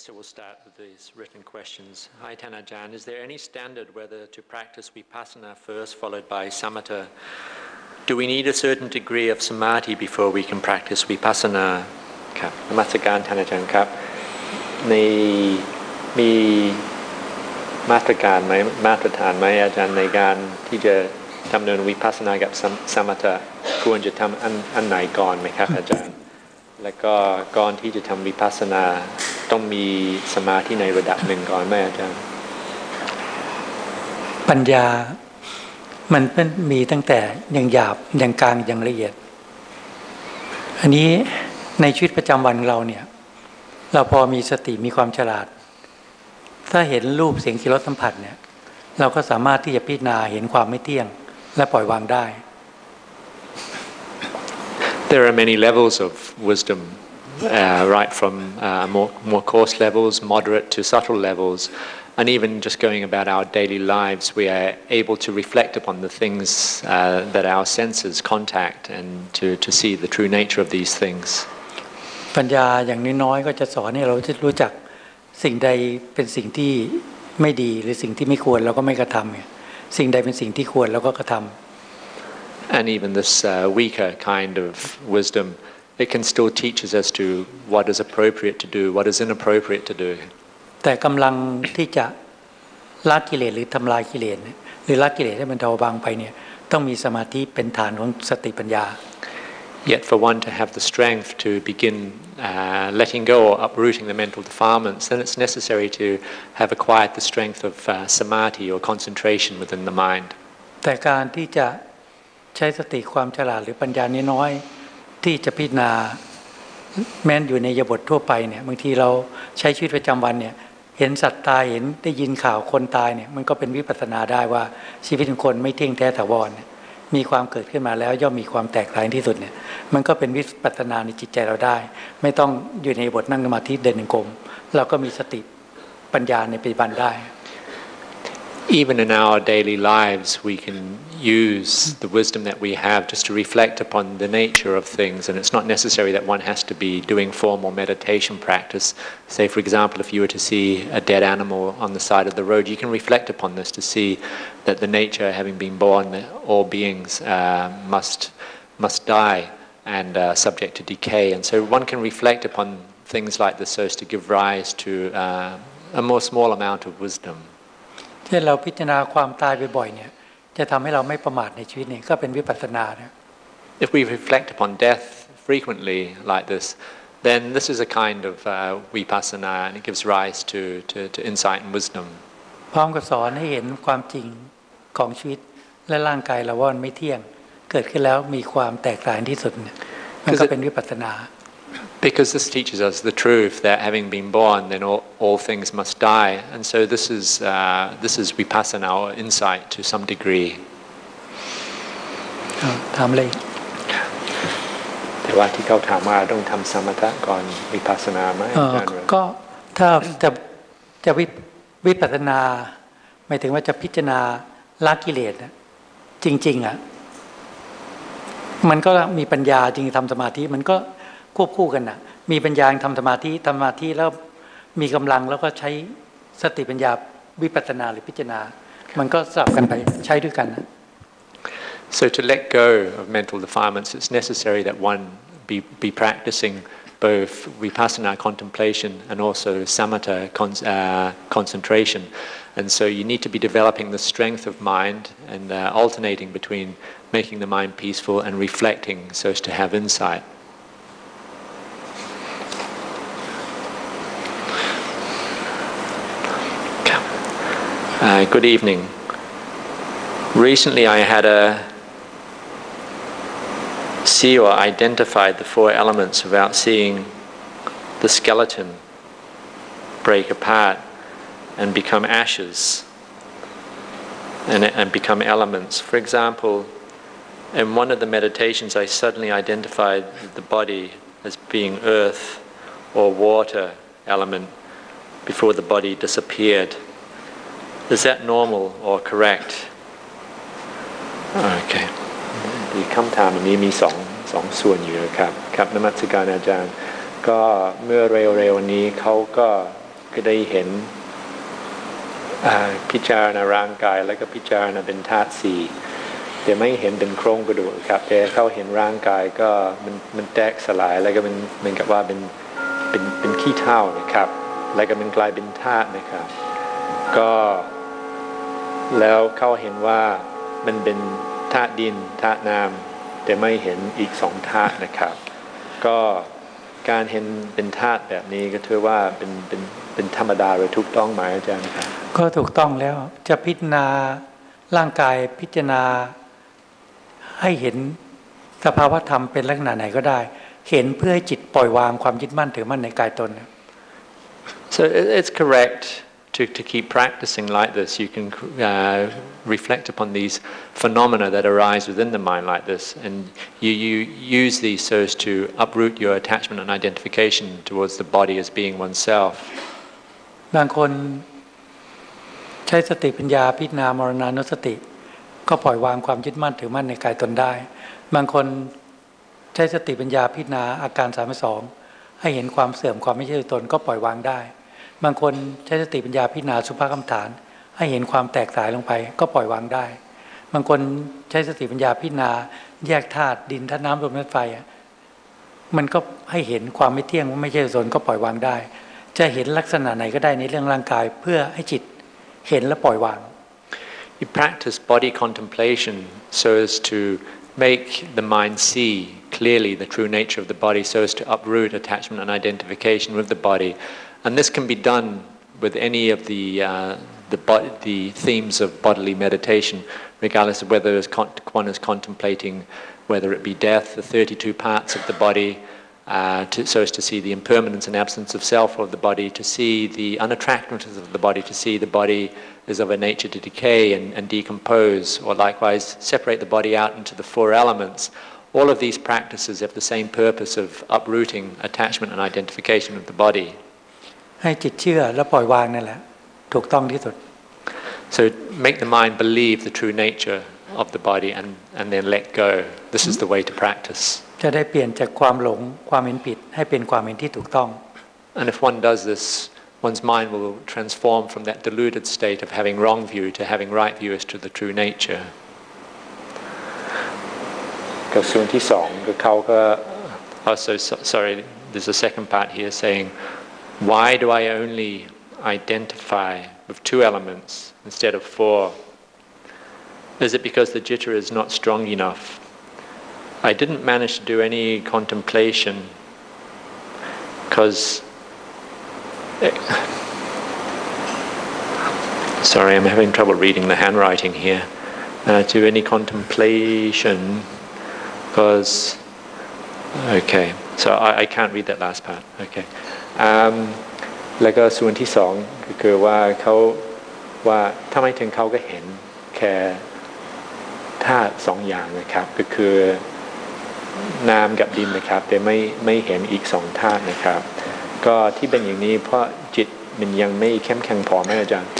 so we'll start with these written questions. Hi, Tan Ajahn. Is there any standard whether to practice vipassana first followed by samatha? Do we need a certain degree of samadhi before we can practice vipassana? ครับนมัสการท่านอาจารย์ครับ ในมีมาตรการไหมมาตรฐานไหมอาจารย์ในการที่จะดำเนินวิปัสสนากับสมถะควรจะทำอันอันไหนก่อนไหมครับอาจารย์ แล้วก็ก่อนที่จะทำวิปัสสนา ต้องมีสมาธิในระดับหนึ่งก่อนไหมอาจารย์ ปัญญามันเป็นมีตั้งแต่อย่างหยาบอย่างกลางอย่างละเอียด อันนี้ในชีวิตประจำวันเราเนี่ย เราพอมีสติมีความฉลาด ถ้าเห็นรูปเสียงกลิ่นรสสัมผัสเนี่ย เราก็สามารถที่จะพิจารณาเห็นความไม่เที่ยง และปล่อยวางได้ There are many levels of wisdom, uh, right from uh, more, more coarse levels, moderate to subtle levels, and even just going about our daily lives, we are able to reflect upon the things uh, that our senses contact and to, to see the true nature of these things. ปัญญาอย่างน้อยๆก็จะสอนให้เราจะรู้จักสิ่งใดเป็นสิ่งที่ไม่ดีหรือสิ่งที่ไม่ควรเราก็ไม่กระทำเนี่ยสิ่งใดเป็นสิ่งที่ควรเราก็กระทำ And even this uh, weaker kind of wisdom, it can still teach us as to what is appropriate to do, what is inappropriate to do. แต่กำลังที่จะละกิเลสหรือทำลายกิเลสเนี่ยหรือละกิเลสให้มันเบาบางไปเนี่ยต้องมีสมาธิเป็นฐานของสติปัญญา Yet, for one to have the strength to begin uh, letting go or uprooting the mental defilements, then it's necessary to have acquired the strength of uh, samadhi or concentration within the mind. แต่การที่จะใช้สติความฉลาดหรือปัญญาน้อยๆ ที่จะพิจารณาแม้นอยู่ในยบททั่วไปเนี่ยบางทีเราใช้ชีวิตประจำวันเนี่ยเห็นสัตว์ตายเห็นได้ยินข่าวคนตายเนี่ยมันก็เป็นวิปัสสนาได้ว่าชีวิตของคนไม่เที่ยงแท้ถาวรเนี่ยมีความเกิดขึ้นมาแล้วย่อมมีความแตกต่างที่สุดเนี่ยมันก็เป็นวิปัสสนาในจิตใจเราได้ ไม่ต้องอยู่ในบทนั่งสมาธิเดินหนึ่งกลมเราก็มีสติปัญญาในปัจจุบันได้ Even in our daily lives, we can use the wisdom that we have just to reflect upon the nature of things. And it's not necessary that one has to be doing formal meditation practice. Say, for example, if you were to see a dead animal on the side of the road, you can reflect upon this to see that the nature, having been born, that all beings uh, must, must die and uh, subject to decay. And so one can reflect upon things like this so as to give rise to uh, a more small amount of wisdom. เช่นเราพิจารณาความตายบ่อยๆเนี่ย จะทำให้เราไม่ประมาทในชีวิตนี่ก็เป็นวิปัสสนาเนี่ย If we reflect upon death frequently like this, then this is a kind of uh, vipassana and it gives rise to, to, to insight and wisdom. พร้อมกับสอนให้เห็นความจริงของชีวิตและร่างกายเราว่ามันไม่เที่ยง เกิดขึ้นแล้วมีความแตกต่างที่สุดเนี่ยมันก็เป็นวิปัสสนา Because this teaches us the truth that having been born, then all, all things must die. And so this is, uh, this is vipassana or insight to some degree. อ่าถามเลยแต่ว่าที่เขาถามว่าต้องทำสมถะก่อนวิปัสสนาไหมเอ่ออาจารย์ก็ถ้าจะจะวิวิปัสสนาหมายถึงว่าจะพิจารณาละกิเลสน่ะจริง ๆอะมันก็มีปัญญาจริงทำสมาธิมันก็ ควบคู่กันนะมีปัญญาทำสมาธิทำสมาธิแล้วมีกำลังแล้วก็ใช้สติปัญญาวิปัสสนาหรือพิจารณา มันก็สลับกันไปใช้ด้วยกันนะ So to let go of mental defilements, it's necessary that one be, be practicing both vipassana contemplation and also samatha con, uh, concentration. And so you need to be developing the strength of mind and uh, alternating between making the mind peaceful and reflecting so as to have insight. Uh, good evening. Recently, I had a see or identified the four elements without seeing the skeleton break apart and become ashes and, and become elements. For example, in one of the meditations, I suddenly identified the body as being earth or water element before the body disappeared. Is that normal or correct? Okay. มีคำถามอันนี้มีสองสองส่วนอยู่ครับครับนมัสการอาจารย์ ก็เมื่อเร็วๆนี้เขาก็ก็ได้เห็นพิจารณาร่างกายแล้วก็พิจารณาเป็นธาตุสี่แต่ไม่เห็นเป็นโครงกระดูกครับแต่เขาเห็นร่างกายก็มันมันแตกสลายแล้วก็มันเหมือนกับว่าเป็นเป็นเป็นขี้เถ้านะครับ แล้วก็มันกลายเป็นธาตุนะครับ ก็ แล้วเขาเห็นว่ามันเป็นธาตุดินธาตุน้ำแต่ไม่เห็นอีกสองธาตุนะครับ ก็การเห็นเป็นธาตุแบบนี้ก็ถือว่าเป็นเป็นเป็นธรรมดาหรือถูกต้องไหมอาจารย์ครับก็ถูกต้องแล้วจะพิจารณาร่างกายพิจารณา ให้เห็นสภาวธรรมเป็นลักษณะไหนก็ได้ เห็นเพื่อให้จิตปล่อยวางความยึดมั่นถือมั่นในกายตนนะ So it- it's correct to, to keep practicing like this. You can uh, reflect upon these phenomena that arise within the mind like this, and you, you use these so as to uproot your attachment and identification towards the body as being oneself. บางคนใช้สติปัญญาพิจารณามรณานุสติ ก็ปล่อยวางความยึดมั่นถือมั่นในกายตนได้ บางคนใช้สติปัญญาพิจารณาอาการสามสองให้เห็นความเสื่อมความไม่ใช่ตัวตนก็ปล่อยวางได้ บางคนใช้สติปัญญาพิจารณาสุภาพคำฐาน ให้เห็นความแตกสายลงไป ก็ปล่อยวางได้ บางคนใช้สติปัญญาพิจารณาแยกธาตุดินธาตุน้ำลมธาตุไฟมันก็ให้เห็นความไม่เที่ยงไม่ใช่ตัวนก็ปล่อยวางได้ จะเห็นลักษณะไหนก็ได้ในเรื่องร่างกายเพื่อให้จิตเห็นและปล่อยวาง You practice body contemplation so as to make the mind see clearly the true nature of the body, so as to uproot attachment and identification with the body. And this can be done with any of the, uh, the, the themes of bodily meditation, regardless of whether one is contemplating whether it be death, the 32 parts of the body, uh, to, so as to see the impermanence and absence of self of the body, to see the unattractiveness of the body, to see the body is of a nature to decay and, and decompose, or likewise separate the body out into the four elements. All of these practices have the same purpose of uprooting attachment and identification with the body ให้จิตเชื่อและปล่อยวางนั่นแหละ ถูกต้องที่สุด So make the mind believe the true nature of the body and, and then let go. This is the way to practice. จะได้เปลี่ยนจากความหลงความเห็นผิด ให้เป็นความเห็นที่ถูกต้อง And if one does this, one's mind will transform from that deluded state of having wrong view to having right view as to the true nature. กับส่วนที่สองคือเขาก็ Also, so, sorry, there's a second part here saying, why do I only identify with two elements instead of four? Is it because the citta is not strong enough? I didn't manage to do any contemplation because Sorry, I'm having trouble reading the handwriting here. Uh, to any contemplation, because okay, so I, I can't read that last part. Okay, แล้วก็ส่วนที่สองก็คือว่าเขาว่าทำไมถึงเขาก็เห็นแค่ธาตุสองอย่างนะครับ ก็คือน้ำกับดินนะครับ แต่ไม่ไม่เห็นอีกสองธาตุนะครับ ก็ที่เป็นอย่างนี้เพราะจิตมันยังไม่เข้มแข็งพอไหมอาจารย์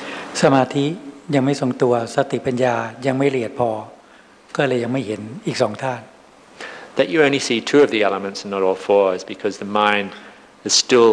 สมาธิยังไม่ทรงตัวสติปัญญายังไม่ละเอียดพอ ก็เลยยังไม่เห็นอีกสองธาตุ That you only see two of the elements and not all four is because the mind is still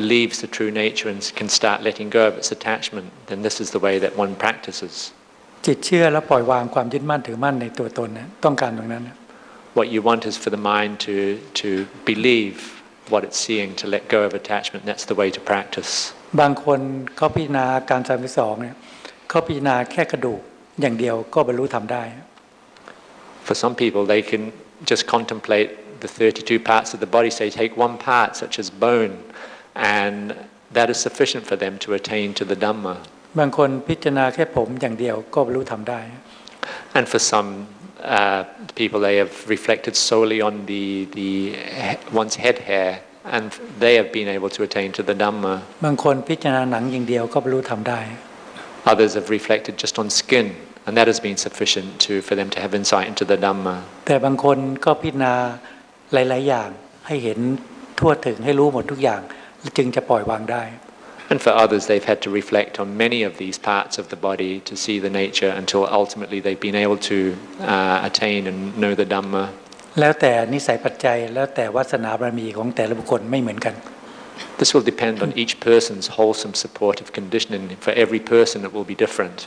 believes the true nature and can start letting go of its attachment, then this is the way that one practices. จิตเชื่อแล้วปล่อยวางความยึดมั่นถือมั่นในตัวตนนะต้องการตรงนั้นนะ What you want is for the mind to, to believe what it's seeing, to let go of attachment. That's the way to practice. บางคนเขาพิจารณาอาการสามสองเนี่ยเขาพิจารณาแค่กระดูกอย่างเดียวก็บรรลุทำได้ For some people, they can just contemplate the 32 parts of the body, say, take one part, such as bone, and that is sufficient for them to attain to the Dhamma. บางคนพิจารณาแค่ผมอย่างเดียวก็บรรลุทำได้ And for some uh, people, they have reflected solely on the, the he- one's head hair, and they have been able to attain to the Dhamma. บางคนพิจารณาหนังอย่างเดียวก็บรรลุทำได้ Others have reflected just on skin, and that has been sufficient to, for them to have insight into the Dhamma. แต่บางคนก็พิจารณาหลาย ๆ อย่างให้เห็นทั่วถึงให้รู้หมดทุกอย่าง จึงจะปล่อยวางได้ And for others, they've had to reflect on many of these parts of the body to see the nature until ultimately they've been able to uh, attain and know the Dhamma. แล้วแต่นิสัยปัจจัยแล้วแต่วาสนาบารมีของแต่ละบุคคลไม่เหมือนกัน This will depend on each person's wholesome supportive conditioning. For every person, it will be different.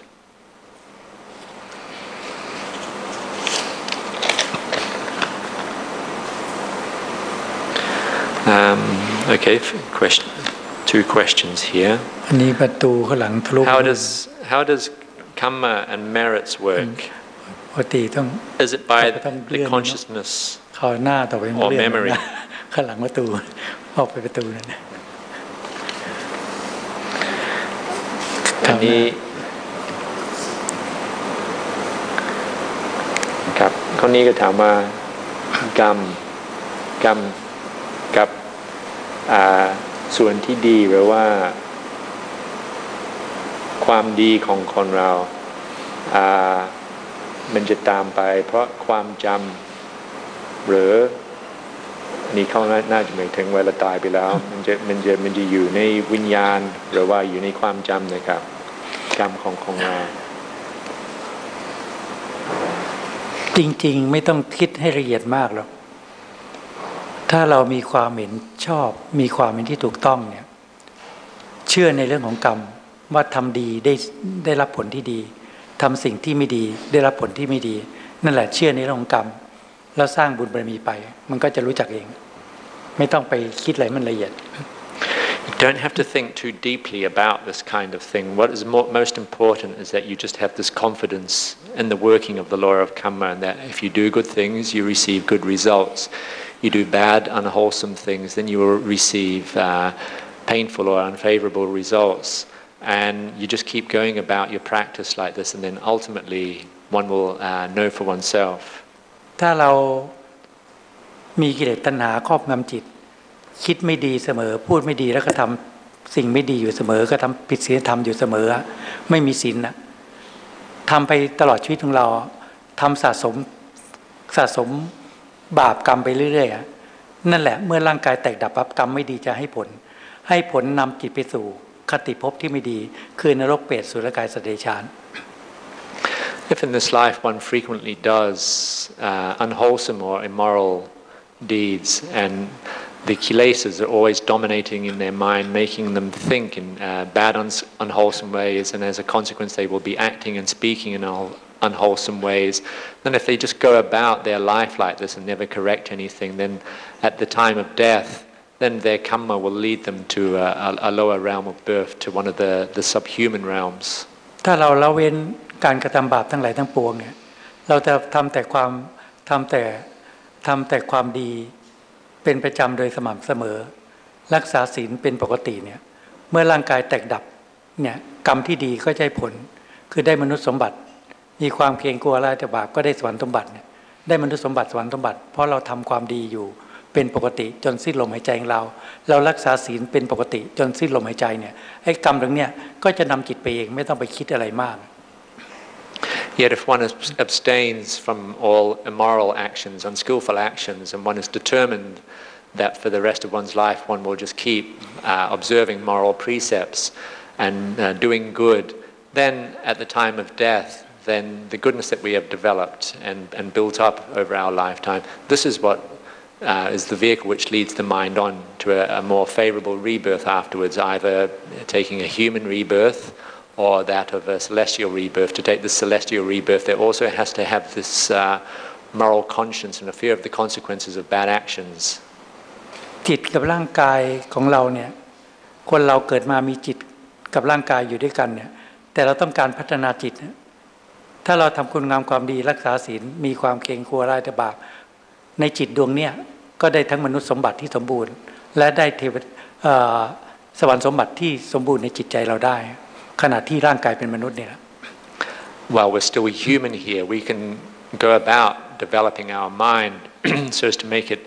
Okay, question, two questions here. How does how does karma and merits work? Is it by the consciousness or memory? ข้างหลังประตูออกไปประตูนั่นอันนี้ครับข้อนี้ก็ถามว่ากรรมกรรมกับ ส่วนที่ดีหรือว่า ความดีของคนเราามันจะตามไป เพราะความจำหรือนี่เขาน่าจะหมายถึงเวลาตายไปแล้ว มันจะมันจะมันจะอยู่ในวิญญาณ หรือว่าอยู่ในความจำนะครับกรรมของของเราจริง ๆ ไม่ต้องคิดให้ละเอียดมากหรอก ถ้าเรามีความเห็นชอบ มีความเห็นที่ถูกต้องเนี่ยเชื่อในเรื่องของกรรมว่าทำดีได้ได้รับผลที่ดีทำสิ่งที่ไม่ดีได้รับผลที่ไม่ดี นั่นแหละเชื่อในเรื่องของกรรมแล้วสร้างบุญบารมีไป มันก็จะรู้จักเอง ไม่ต้องไปคิดอะไรมันละเอียด You don't have to think too deeply about this kind of thing. What is more, most important is that you just have this confidence in the working of the law of karma, and that if you do good things, you receive good results. You do bad, unwholesome things, then you will receive uh, painful or unfavorable results. And you just keep going about your practice like this, and then ultimately one will uh, know for oneself. ถ้าเรามีกิเลสตัณหาครอบงำจิต คิดไม่ดีเสมอ พูดไม่ดีแล้วก็ทำสิ่งไม่ดีอยู่เสมอ ก็ทำผิดศีลธรรมอยู่เสมอ ไม่มีศีลนะทำไปตลอดชีวิตของเราทำสะสมสะสม บาปกรรมไปเรื่อยๆนั่นแหละเมื่อร่างกายแตกดับปั๊บกรรมไม่ดีจะให้ผล ให้ผลนำจิตไปสู่คติภพที่ไม่ดี คือนรกเปรตสุรกายสเดชาน If in this life one frequently does uh, unwholesome or immoral deeds, and the kilesas are always dominating in their mind, making them think in uh, bad, un unwholesome ways, and as a consequence, they will be acting and speaking in un- unwholesome ways. Then, if they just go about their life like this and never correct anything, then at the time of death, then their karma will lead them to a, a, a lower realm of birth, to one of the, the subhuman realms. ถ้าเราละเว้นการกระทำบาปทั้งหลายทั้งปวงเนี่ย เราจะทำแต่ความทำแต่ทำแต่ความดีเป็นประจำโดยสม่ำเสมอ รักษาศีลเป็นปกติเนี่ย เมื่อร่างกายแตกดับเนี่ยกรรมที่ดีก็จะให้ผล คือได้มนุษย์สมบัติ มีความเกรงกลัวอะไรแต่บาปก็ได้สวรรค์สมบัติได้มนุษย์สมบัติสวรรค์สมบัติ เพราะเราทำความดีอยู่เป็นปกติจนสิ้นลมหายใจของเรา เรารักษาศีลเป็นปกติจนสิ้นลมหายใจเนี่ยไอ้กรรมตรงเนี้ยก็จะนำจิตไปเองไม่ต้องไปคิดอะไรมาก Yet, if one abstains from all immoral actions, unskillful actions, and one is determined that for the rest of one's life one will just keep uh, observing moral precepts and uh, doing good, then at the time of death, then the goodness that we have developed and, and built up over our lifetime, this is what uh, is the vehicle which leads the mind on to a, a more favorable rebirth afterwards, either taking a human rebirth or that of a celestial rebirth. To take the celestial rebirth, there also has to have this uh, moral conscience and a fear of the consequences of bad actions. จิตกับร่างกายของเราเนี่ยคนเราเกิดมามีจิตกับร่างกายอยู่ด้วยกันเนี่ยแต่เราต้องการพัฒนาจิตเนี่ย ถ้าเราทำคุณงามความดีรักษาศีลมีความเกรงกลัวร้ายแต่บาปในจิตดวงเนี่ยก็ได้ทั้งมนุษย์สมบัติที่สมบูรณ์ และได้เทวสวรรค์สมบัติที่สมบูรณ์ในจิตใจเราได้ ขณะที่ร่างกายเป็นมนุษย์เนี่ย While we're still human here, we can go about developing our mind so as to make it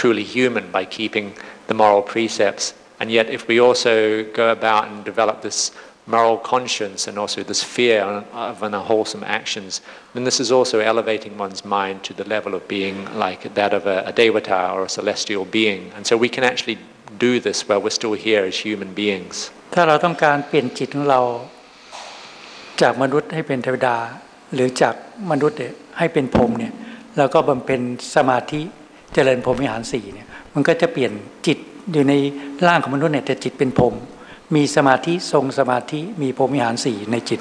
truly human by keeping the moral precepts. And yet, if we also go about and develop this moral conscience and also this fear of unwholesome actions, then this is also elevating one's mind to the level of being like that of a, a devata or a celestial being. And so we can actually do this while we're still here as human beings. ถ้าเราต้องการเปลี่ยนจิตของเราจากมนุษย์ให้เป็นเทวดา หรือจากมนุษย์เนี่ยให้เป็นพรหมเนี่ยเราก็บำเพ็ญสมาธิเจริญพรหมวิหารสี่เนี่ยมันก็จะเปลี่ยนจิตอยู่ในร่างของมนุษย์เนี่ยแต่จิตเป็นพรหม มีสมาธิทรงสมาธิมีพรหมวิหารสี่ในจิต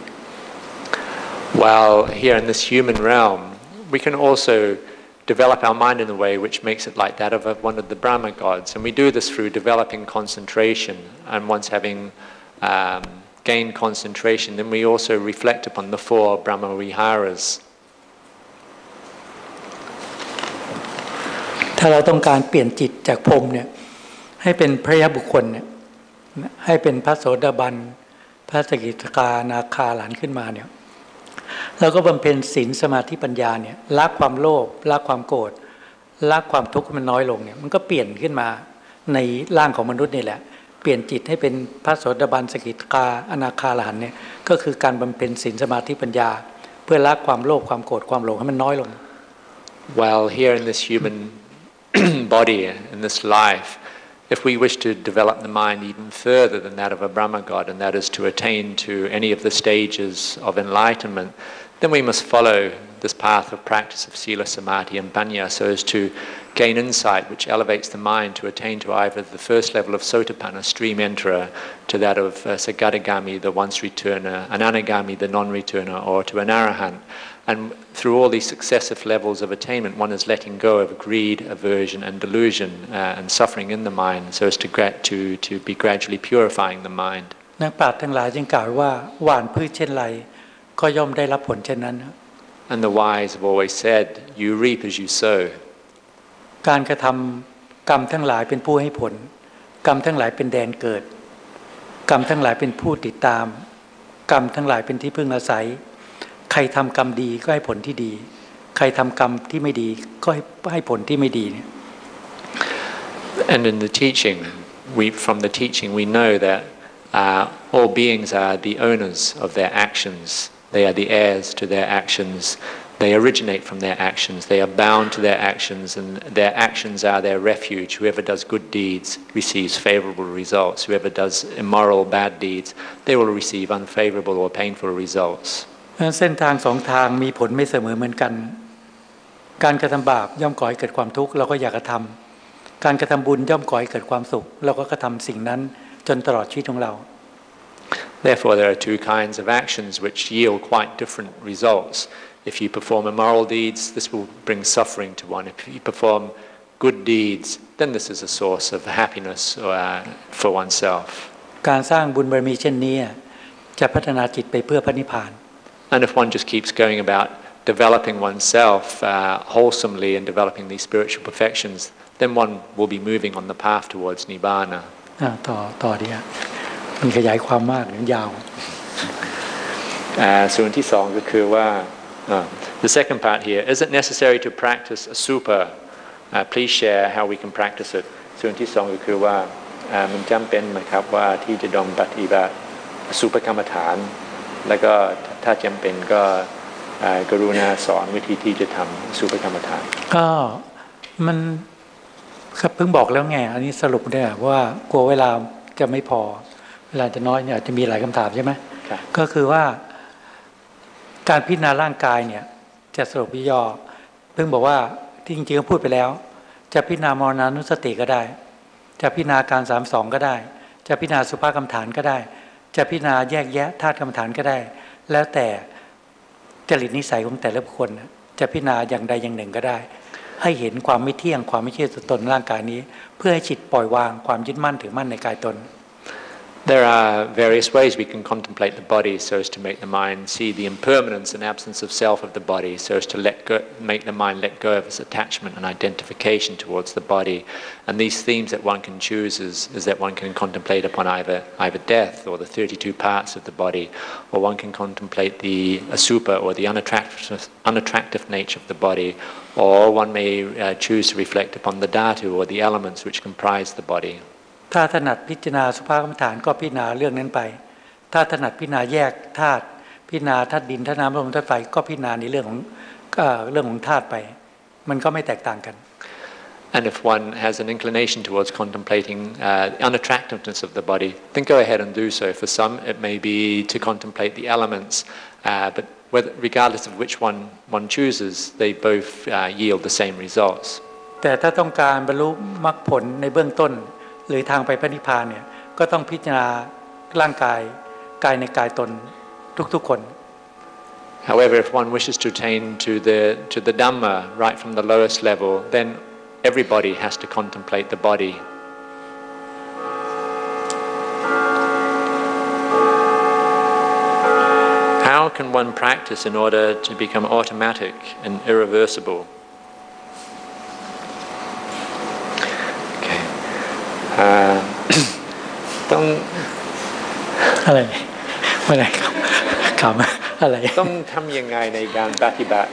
While here in this human realm, we can also develop our mind in a way which makes it like that of a, one of the Brahma gods. And we do this through developing concentration. And once having um, gained concentration, then we also reflect upon the four Brahma Viharas. ถ้าเราต้องการเปลี่ยนจิตจากพรหมเนี่ยให้เป็นพระยาบุคคลเนี่ย ให้เป็นพระโสดาบันพระสกิทานาคาหลานขึ้นมาเนี่ยเราก็บำเพ็ญศีลสมาธิปัญญาเนี่ยละความโลภละความโกรธละความทุกข์มันน้อยลงเนี่ยมันก็เปลี่ยนขึ้นมาในร่างของมนุษย์นี่แหละ เปลี่ยนจิตให้เป็นพระโสดาบันสกิทาอนาคาหลานเนี่ยก็คือการบำเพ็ญศีลสมาธิปัญญา เพื่อละความโลภความโกรธความหลงให้มันน้อยลง While here in this human body, in this life, if we wish to develop the mind even further than that of a Brahma god, and that is to attain to any of the stages of enlightenment, then we must follow this path of practice of Sila, Samadhi, and Panya so as to gain insight which elevates the mind to attain to either the first level of Sotapanna, stream enterer, to that of uh, Sakadagami, the once returner, an Anagami, the non returner, or to an Arahant. And through all these successive levels of attainment, one is letting go of greed, aversion, and delusion uh, and suffering in the mind so as to, gra- to, to be gradually purifying the mind. นักปราชญ์ทั้งหลายจึงกล่าวว่าหว่านพืชเช่นไร ก็ย่อมได้รับผลเช่นนั้น And the wise have always said, You reap as you sow. การกระทำกรรมทั้งหลายเป็นผู้ให้ผล กรรมทั้งหลายเป็นแดนเกิด กรรมทั้งหลายเป็นผู้ติดตาม กรรมทั้งหลายเป็นที่พึ่งอาศัย ใครทำกรรมดีก็ให้ผลที่ดี ใครทำกรรมที่ไม่ดีก็ให้ให้ผลที่ไม่ดีเนี่ย And in the teaching, we, from the teaching, we know that uh, all beings are the owners of their actions. They are the heirs to their actions. They originate from their actions. They are bound to their actions, and their actions are their refuge. Whoever does good deeds receives favorable results. Whoever does immoral, bad deeds, they will receive unfavorable or painful results. เส้นทางสองทางมีผลไม่เสมอเหมือนกัน การกระทำบาปย่อมก่อให้เกิดความทุกข์เราก็อยากกระทำการกระทำบุญย่อมก่อให้เกิดความสุข เราก็กระทำสิ่งนั้นจนตลอดชีวิตของเรา Therefore, there are two kinds of actions which yield quite different results. If you perform immoral deeds, this will bring suffering to one. If you perform good deeds, then this is a source of happiness uh, for oneself. การสร้างบุญบารมีเช่นนี้จะพัฒนาจิตไปเพื่อพระนิพพาน And if one just keeps going about developing oneself uh, wholesomely and developing these spiritual perfections, then one will be moving on the path towards Nibbana. อ่าต่อต่อดีอ่ะมีขยายความมากหรือยาว Uh, ส่วนที่สองก็คือว่า uh, the second part here is it necessary to practice a super uh, please share how we can practice it ส่วนที่สองก็คือว่าอ่ามันจำเป็นไหมครับว่าที่จะต้องปฏิบัติสุปกรรมฐาน แล้วก็ ถ้าจำเป็นก็อ่ากรุณาสอนวิธีที่จะทำสุปกรรมฐาน ก็มันครับเพิ่งบอกแล้วไง อันนี้สรุปได้ว่ากลัวเวลาจะไม่พอ เวลาจะน้อยเนี่ยอาจจะมีหลายคำถามใช่ไหมครับก็คือว่า การพิจารณาร่างกายเนี่ย จะสรุปย่อเพิ่งบอกว่าที่จริงๆก็พูดไปแล้ว จะพิจารณามรณานุสติก็ได้ จะพิจารณาการสามสองก็ได้ จะพิจารณาสุภาพกรรมฐานก็ได้ จะพิจารณาแยกแยะธาตุกรรมฐานก็ได้ แล้วแต่จริตนิสัยของแต่ละคนจะพิจารณาอย่างใดอย่างหนึ่งก็ได้ ให้เห็นความไม่เที่ยงความไม่เชื่อตัวตนร่างกายนี้ เพื่อให้จิตปล่อยวางความยึดมั่นถือมั่นในกายตน There are various ways we can contemplate the body so as to make the mind see the impermanence and absence of self of the body, so as to let go, make the mind let go of its attachment and identification towards the body. And these themes that one can choose is, is that one can contemplate upon either, either death or the 32 parts of the body, or one can contemplate the asubha or the unattractive, unattractive nature of the body, or one may uh, choose to reflect upon the dhatu or the elements which comprise the body. ถ้าถนัดพิจารณาสุภาพกรรมฐานก็พิจารณาเรื่องนั้นไป ถ้าถนัดพิจารณาแยกธาตุพิจารณาธาตุดินธาตุน้ำลมธาตุไฟก็พิจารณาในเรื่องของก็เรื่องของธาตุไป มันก็ไม่แตกต่างกัน And if one has an inclination towards contemplating uh, the unattractiveness of the body, then go ahead and do so. For some, it may be to contemplate the elements, uh, but whether, regardless of which one one chooses, they both uh, yield the same results. แต่ถ้าต้องการบรรลุมรรคผลในเบื้องต้น หรือทางไปพระนิพพานเนี่ยก็ต้องพิจารณาร่างกายกายในกายตนทุกๆคน However, if one wishes to attain to the, to the Dhamma right from the lowest level, then everybody has to contemplate the body. How can one practice in order to become automatic and irreversible? Okay. Uh, ต้องอะไรไม่ได้ครับคำอะไร ต้องทำยังไงในการปฏิบัติ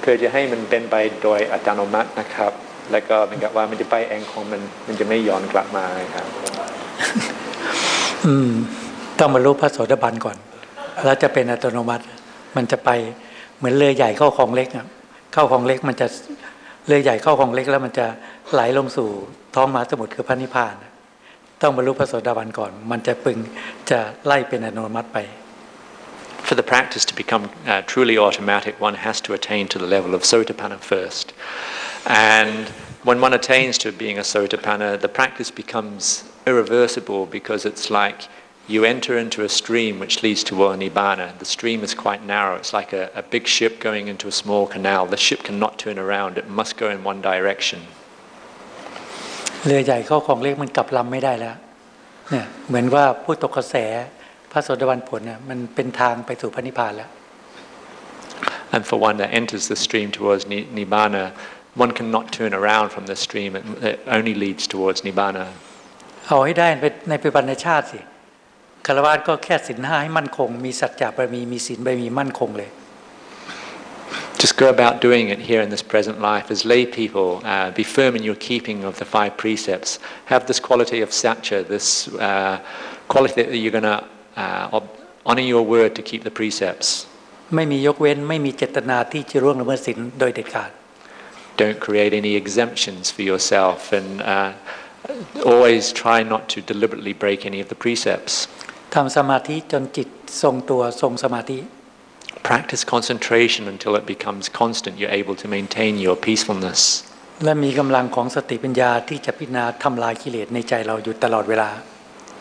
เพื่อจะให้มันเป็นไปโดยอัตโนมัตินะครับ แล้วก็เหมือนกับว่ามันจะไปเองของมันมันจะไม่ย้อนกลับมาครับ อืม ต้องบรรลุพระโสดาบันก่อน แล้วจะเป็นอัตโนมัติ มันจะไปเหมือนเรือใหญ่เข้าคลองเล็กอะเข้าคลองเล็กมันจะ เรือใหญ่เข้าคลองเล็กแล้วมันจะไหลลงสู่ท้องมหาสมุทรคือพระนิพพาน ต้องบรรลุพระโสดาบันก่อน มันจะปึงจะไล่เป็นอัตโนมัติไป For the practice to become uh, truly automatic, one has to attain to the level of sotapanna first. And when one attains to being a sotapanna, the practice becomes irreversible because it's like you enter into a stream which leads toward nibbana. The stream is quite narrow. It's like a, a big ship going into a small canal. The ship cannot turn around. It must go in one direction. เรือใหญ่เข้าคลองเล็กมันกลับลำไม่ได้แล้วเนี่ยเหมือนว่าผู้ตกกระแสพระโสดาบันผลเนี่ยมันเป็นทางไปสู่พระนิพพานแล้ว And for one that enters the stream towards ni- nibbana, one cannot turn around from the stream. It, it only leads towards nibbana. เอาให้ได้ในในปัจจุบันชาติสิ คารวะก็แค่ศีลห้าให้มั่นคง มีสัจจะบารมีมีศีลบารมีมั่นคงเลย Just go about doing it here in this present life as lay people. Uh, be firm in your keeping of the five precepts. Have this quality of satcha, this uh, quality that you're going to uh, ob- honor your word to keep the precepts. ไม่มียกเว้นไม่มีเจตนาที่จะร่วงละเมิดศีลโดยเด็ดขาด Don't create any exemptions for yourself and uh, always try not to deliberately break any of the precepts. ทำสมาธิจนจิตทรงตัวทรงสมาธิ Practice concentration until it becomes constant. You're able to maintain your peacefulness. และมีกำลังของสติปัญญาที่จะพิจารณาทำลายกิเลสในใจเราอยู่ตลอดเวลา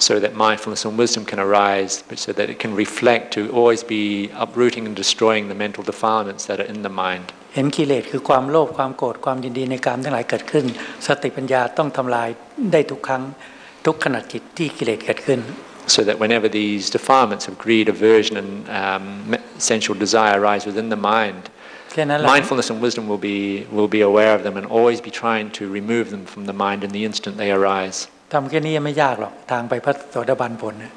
so that mindfulness and wisdom can arise, but so that it can reflect to always be uprooting and destroying the mental defilements that are in the mind. เห็นกิเลสคือความโลภความโกรธความยินดีในกามทั้งหลายเกิดขึ้น สติปัญญาต้องทำลายได้ทุกครั้งทุกขณะจิตที่กิเลสเกิดขึ้น So that whenever these defilements of greed, aversion, and um, me- sensual desire arise within the mind, แค่นั้นแหละ mindfulness and wisdom will be, will be aware of them and always be trying to remove them from the mind in the instant they arise. ทำแค่นี้ยังไม่ยากหรอกทางไปพระโสดาบันผลนะ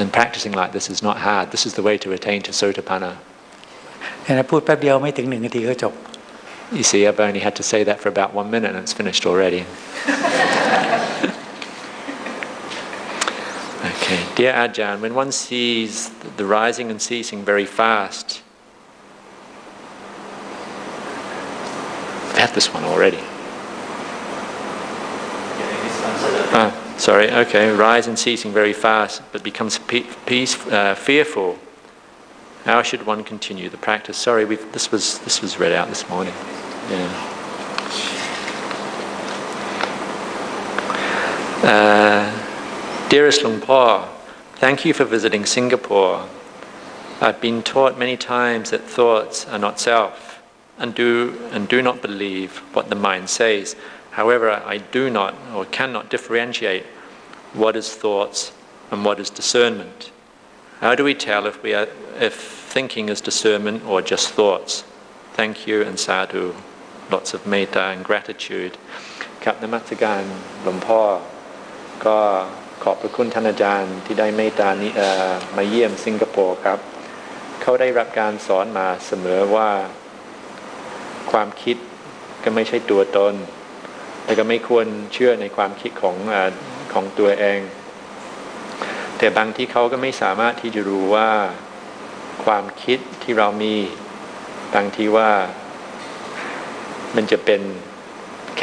And practicing like this is not hard. This is the way to attain to Sotapanna. เห็นไหมพูดแป๊บเดียวไม่ถึงหนึ่งนาทีก็จบ You see, I've only had to say that for about one minute and it's finished already. dear Ajahn, when one sees the rising and ceasing very fast, I've had this one already. Ah, sorry, okay, rise and ceasing very fast, but becomes peace, uh, fearful. How should one continue the practice? Sorry, this was this was read out this morning. Yeah. Uh, dearest Luang Por, thank you for visiting Singapore. I've been taught many times that thoughts are not self, and do and do not believe what the mind says. However, I do not or cannot differentiate what is thoughts and what is discernment. How do we tell if we are if thinking is discernment or just thoughts? Thank you and sadhu. Lots of metta and gratitude. ครับนมัสการหลวงพ่อ ก็ ขอบพระคุณท่านอาจารย์ที่ได้เมตตานี้เอ่อมาเยี่ยมสิงคโปร์ครับ เขาได้รับการสอนมาเสมอว่า ความคิดก็ไม่ใช่ตัวตน แต่ก็ไม่ควรเชื่อในความคิดของอของตัวเอง แต่บางที่เขาก็ไม่สามารถที่จะรู้ว่าความคิดที่เรามีบางทีว่ามันจะเป็น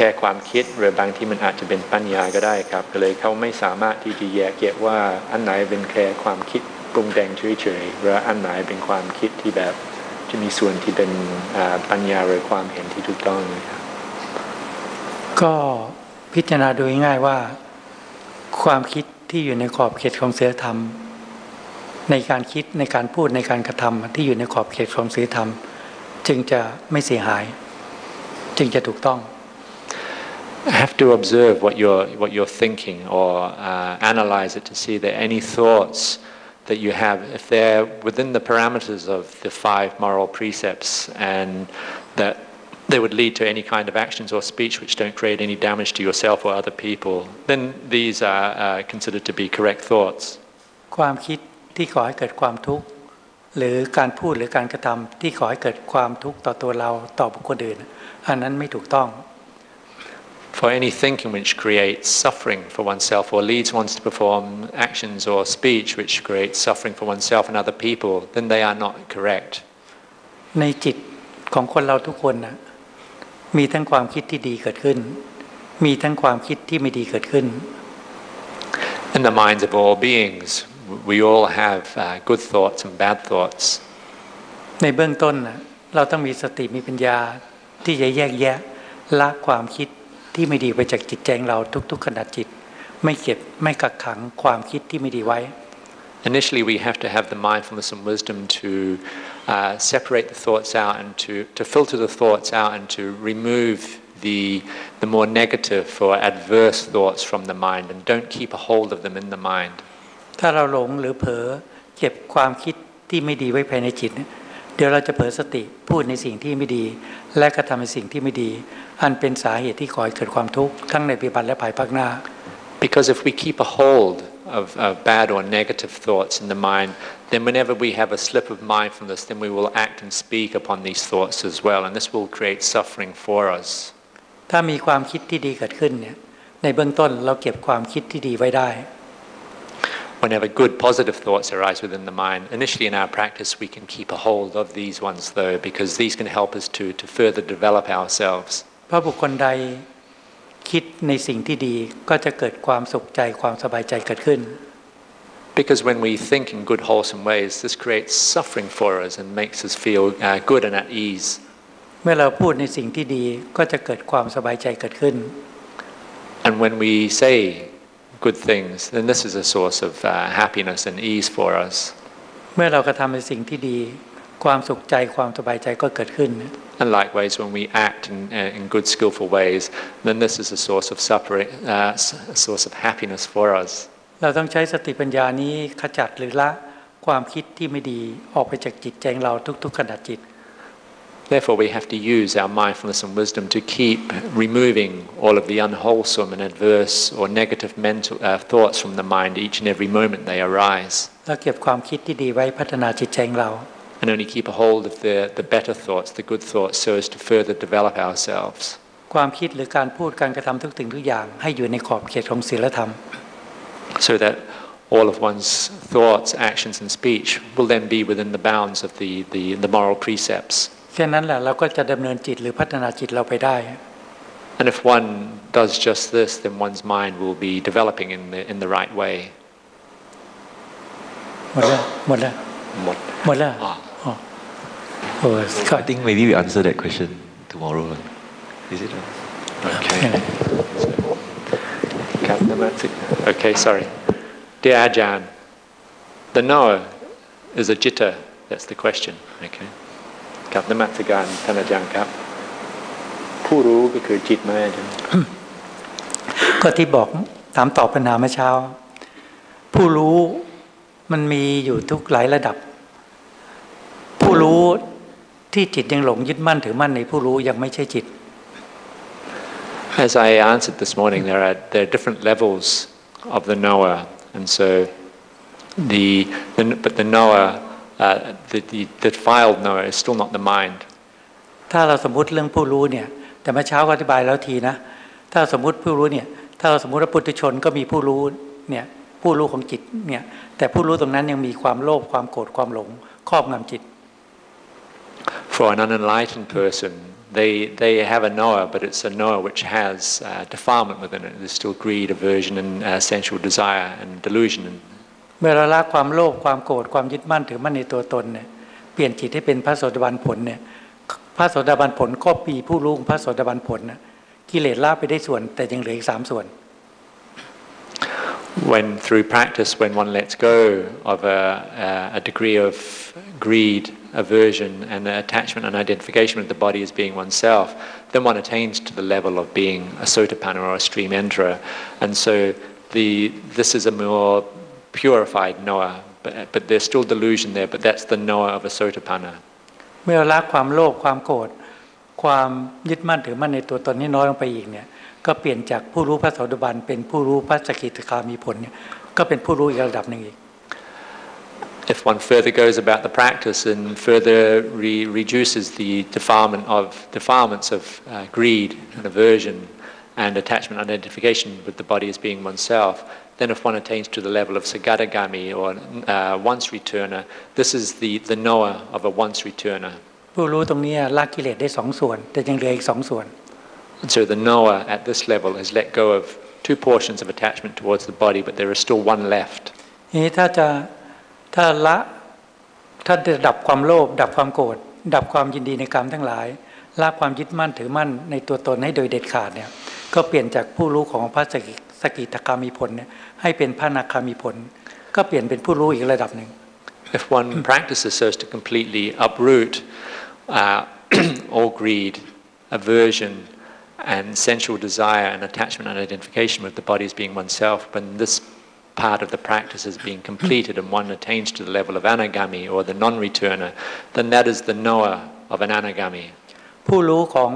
ค่ความคิดหรือบางที่มันอาจจะเป็นปัญญาก็ได้ครับก็เลยเขาไม่สามารถที่จะแยกแยะว่าอันไหนเป็นแค่ความคิดปรุงแต่งเฉยๆหรืออันไหนเป็นความคิดที่แบบจะมีส่วนที่เป็นปัญญาหรือความเห็นที่ถูกต้องนะครับก็พิจารณาโดยง่ายว่า ความคิดที่อยู่ในขอบเขตของศีลธรรม ในการคิดในการพูดในการกระทำที่อยู่ในขอบเขตของศีลธรรม จึงจะไม่เสียหาย จึงจะถูกต้อง have to observe what you're what you're thinking or uh, analyze it to see that any thoughts that you have, if they're within the parameters of the five moral precepts, and that they would lead to any kind of actions or speech which don't create any damage to yourself or other people, then these are uh, considered to be correct thoughts. ความคิดที่ก่อให้เกิดความทุกข์หรือการพูดหรือการกระทำที่ก่อให้เกิดความทุกข์ต่อตัวเราต่อบุคคลอื่น อันนั้นไม่ถูกต้อง For any thinking which creates suffering for oneself or leads one to perform actions or speech which creates suffering for oneself and other people, then they are not correct. ในจิตของคนเราทุกคนนะมีทั้งความคิดที่ดีเกิดขึ้น มีทั้งความคิดที่ไม่ดีเกิดขึ้น In the minds of all beings, we all have uh, good thoughts and bad thoughts. ในเบื้องต้นนะเราต้องมีสติมีปัญญาที่จะแยกแยะละความคิด ที่ไม่ดีไปจากจิตใจของเราทุกๆขณะจิต ไม่เก็บไม่กักขังความคิดที่ไม่ดีไว้ Initially, we have to have the mindfulness and wisdom to uh, separate the thoughts out and to, to filter the thoughts out and to remove the, the more negative or adverse thoughts from the mind and don't keep a hold of them in the mind. ถ้าเราหลงหรือเผลอเก็บความคิดที่ไม่ดีไว้ภายในจิต เนี่ยเดี๋ยวเราจะเผลอสติพูดในสิ่งที่ไม่ดี และกระทำในสิ่งที่ไม่ดี อันเป็นสาเหตุที่ก่อให้เกิดความทุกข์ทั้งในปัจจุบันและภายภาคหน้า Because if we keep a hold of, of bad or negative thoughts in the mind, then whenever we have a slip of mindfulness, then we will act and speak upon these thoughts as well, and this will create suffering for us. ถ้ามีความคิดที่ดีเกิดขึ้นเนี่ยในเบื้องต้นเราเก็บความคิดที่ดีไว้ได้ Whenever good positive thoughts arise within the mind, initially in our practice we can keep a hold of these ones though, because these can help us to, to further develop ourselves. เพราะบุคคลใดคิดในสิ่งที่ดีก็จะเกิดความสุขใจความสบายใจเกิดขึ้น Because when we think in good, wholesome ways, this creates suffering for us and makes us feel uh, good and at ease. เมื่อเราพูดในสิ่งที่ดีก็จะเกิดความสบายใจเกิดขึ้น And when we say good things, then this is a source of uh, happiness and ease for us. เมื่อเรากระทำในสิ่งที่ดี ความสุขใจความสบายใจก็เกิดขึ้น And likewise, when we act in, uh, in good, skillful ways, then this is a source of suffering, uh, s- a source of happiness for us. เราต้องใช้สติปัญญานี้ขจัดหรือละความคิดที่ไม่ดีออกไปจากจิตใจของเราทุกๆขณะจิต Therefore, we have to use our mindfulness and wisdom to keep removing all of the unwholesome and adverse or negative mental uh, thoughts from the mind each and every moment they arise. แล้วเก็บความคิดที่ดีไว้พัฒนาจิตใจของเรา And only keep a hold of the, the better thoughts, the good thoughts, so as to further develop ourselves. ความคิดหรือการพูดการกระทำทุกสิ่งทุกอย่าง ให้อยู่ในขอบเขตของศีลธรรม so that all of one's thoughts, actions, and speech will then be within the bounds of the, the, the moral precepts. And if one does just this, then one's mind will be developing in the in the right way. I think maybe we answer that question tomorrow. Is it? Okay. Okay, sorry. Dear Ajahn, the knower is a citta. That's the question. Okay. กับนมัสการท่านอาจารย์ครับ ผู้รู้ก็คือจิตไหมอาจารย์ก็ที่บอกถามตอบปัญหาเมื่อเช้า ผู้รู้มันมีอยู่ทุกหลายระดับ ผู้รู้ที่จิตยังหลงยึดมั่นถือมั่นในผู้รู้ยังไม่ใช่จิต As I answered this morning, there are, there are different levels of the knower, and so the, the but the knower, uh, the, the the defiled knower is still not the mind. ถ้าเราสมมติเรื่องผู้รู้เนี่ย แต่เมื่อเช้าก็อธิบายแล้วทีนะ ถ้าสมมติผู้รู้เนี่ย ถ้าเราสมมติว่าปุถุชนก็มีผู้รู้เนี่ย ผู้รู้ของจิตเนี่ยแต่ผู้รู้ตรงนั้นยังมีความโลภความโกรธความหลงครอบงำจิต For an unenlightened person, they, they have a knower, but it's a knower which has uh, defilement within it. There's still greed, aversion, and uh, sensual desire and delusion. And เมื่อเราละความโลภความโกรธความยึดมั่นถือมั่นในตัวตนเนี่ยเปลี่ยนจิตให้เป็นพระโสดาบันผลเนี่ยพระโสดาบันผลก็ปีผู้รู้ของพระโสดาบันผลนะกิเลสละไปได้ส่วน แต่ยังเหลืออีกสามส่วน when through practice, when one lets go of a, a, a degree of greed, aversion, and attachment and identification with the body as being oneself, then one attains to the level of being a sotapanna or a stream enterer. And so the, this is a more purified knower, but, but there's still delusion there, but that's the knower of a Sotapanna. เมื่อละความโลภความโกรธความยึดมั่นถือมั่นในตัวตนนี้น้อยลงไปอีกเนี่ยก็เปลี่ยนจากผู้รู้พระโสดาบันเป็นผู้รู้พระสกิทามีผลเนี่ยก็เป็นผู้รู้อีกระดับหนึ่งอีก if one further goes about the practice and further re reduces the defilement of defilements of uh, greed and aversion and attachment identification with the body as being oneself, then if one attains to the level of Sakadagami or uh, once returner, this is the, the knower of a once returner. ผู้รู้ตรงนี้ละกิเลสได้สองส่วนแต่ยังเหลืออีกสองส่วน And so the knower at this level has let go of two portions of attachment towards the body, but there is still one left. นี้ถ้าจะถ้าละถ้าดับความโลภดับความโกรธดับความยินดีในกรรมทั้งหลายละความยึดมั่นถือมั่นในตัวตนให้โดยเด็ดขาดเนี่ยก็เปลี่ยนจากผู้รู้ของพระสกิ สกิทาคามีผลเนี่ยให้เป็นพระนาคามีผล ก็เปลี่ยนเป็นผู้รู้อีกระดับหนึ่ง If one practices so as to completely uproot uh, all greed, aversion, and sensual desire and attachment and identification with the body as being oneself, when this part of the practice is being completed and one attains to the level of anagami or the non-returner, then that is the knower of an anagami. ผู้รู้ของ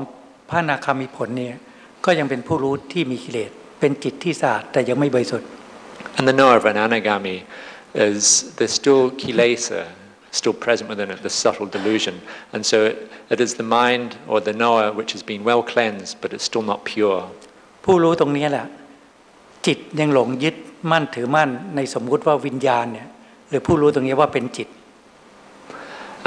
พระนาคามีผลเนี่ยก็ยังเป็นผู้รู้ที่มีกิเลส เป็นจิตที่สะอาดแต่ยังไม่บริสุทธิ์ And the knower of an anagami is there's still kilesa still present within it, the subtle delusion. And so it, it is the mind or the knower which has been well cleansed, but it's still not pure. ผู้รู้ตรงนี้แหละจิตยังหลงยึดมั่นถือมั่นในสมมุติว่าวิญญาณเนี่ยหรือผู้รู้ตรงนี้ว่าเป็นจิต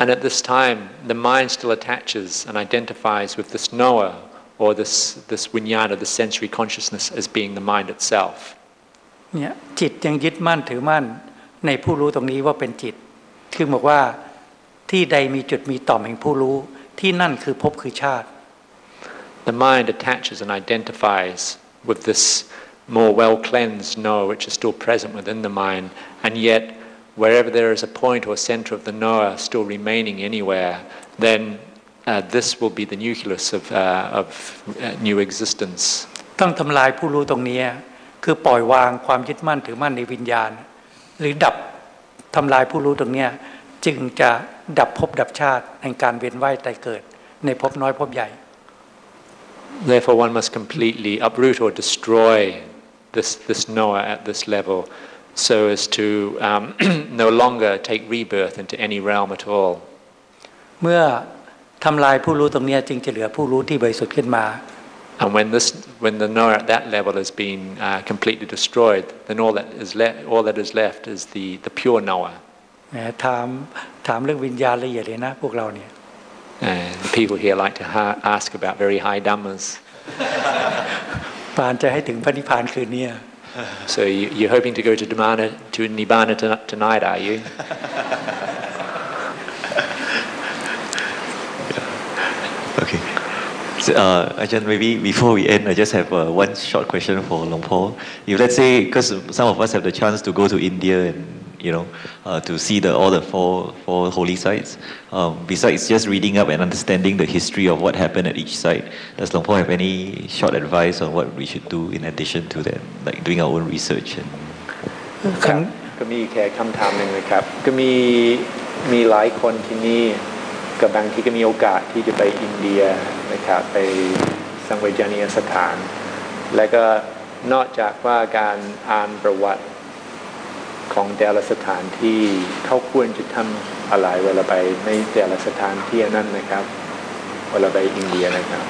And at this time, the mind still attaches and identifies with this knower or this, this viññāṇa, the sensory consciousness, as being the mind itself. The mind attaches and identifies with this more well cleansed knower which is still present within the mind and yet wherever there is a point or center of the knower still remaining anywhere then uh, this will be the nucleus of, uh, of uh, new existence. ต้องทำลายผู้รู้ตรงนี้คือปล่อยวางความยึดมั่นถือมั่นในวิญญาณ หรือดับทำลายผู้รู้ตรงเนี้ยจึงจะดับภพดับชาติแห่งการเวียนว่ายตายเกิด ในภพน้อยภพใหญ่ Therefore, one must completely uproot or destroy this, this knower at this level so as to um, no longer take rebirth into any realm at all. เมื่อ ทำลายผู้รู้ตรงเนี้ยจึงจะเหลือผู้รู้ที่บริสุทธิ์ขึ้นมา And when, this, when the knower at that level has been uh, completely destroyed, then all that is, le- all that is left is the, the pure knower. แหมถามถามเรื่องวิญญาณละเอียดเลยนะพวกเราเนี่ย And the people here like to ha- ask about very high dhammas. ปานจะให้ถึงพระนิพพานคืนเนี้ย So you, you're hoping to go to, Dhamana, to Nibbana to- tonight, are you? Uh, Ajahn, maybe before we end, I just have uh, one short question for Luang Por. If let's say, because some of us have the chance to go to India and you know, uh, to see the, all the four, four holy sites. Um, besides just reading up and understanding the history of what happened at each site, does Luang Por have any short advice on what we should do in addition to that, like doing our own research? And... ก็มีแค่คำถามหนึ่งนะครับก็มีมีหลายคนที่นี่ กับบางที่ก็มีโอกาสที่จะไปอินเดียนะครับไปสังเวชนียสถาน และก็นอกจากว่าการอ่านประวัติของแต่ละสถานที่เขาควรจะทำอะไรเวลาไปในแต่ละสถานที่นั้นนะครับ เวลาไปอินเดียนะครับ